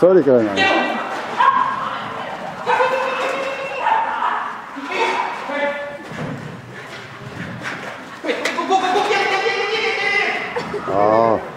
Sorry, Karina. 哦。